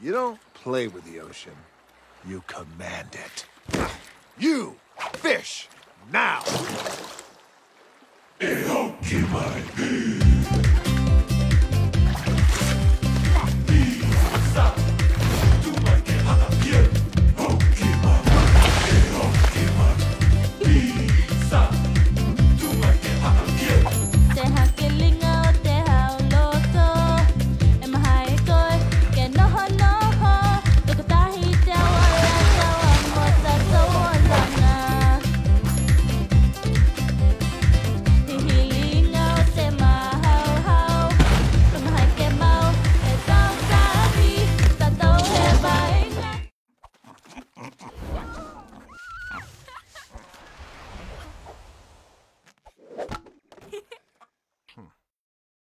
You don't play with the ocean. You command it. You, fish, now!